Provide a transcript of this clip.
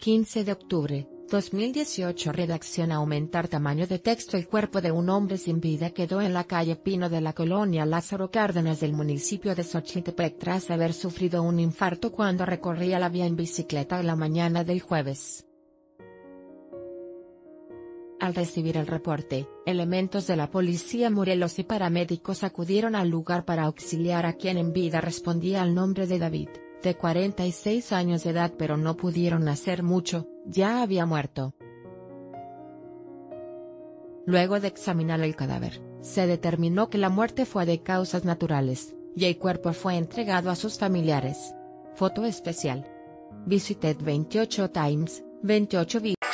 15 de octubre, 2018 Redacción Aumentar tamaño de texto. El cuerpo de un hombre sin vida quedó en la calle Pino de la colonia Lázaro Cárdenas del municipio de Xochitepec tras haber sufrido un infarto cuando recorría la vía en bicicleta la mañana del jueves. Al recibir el reporte, elementos de la policía Morelos y paramédicos acudieron al lugar para auxiliar a quien en vida respondía al nombre de David, de 46 años de edad pero no pudieron hacer mucho, ya había muerto. Luego de examinar el cadáver, se determinó que la muerte fue de causas naturales, y el cuerpo fue entregado a sus familiares. Foto especial. Visited 28 Times, 28 videos.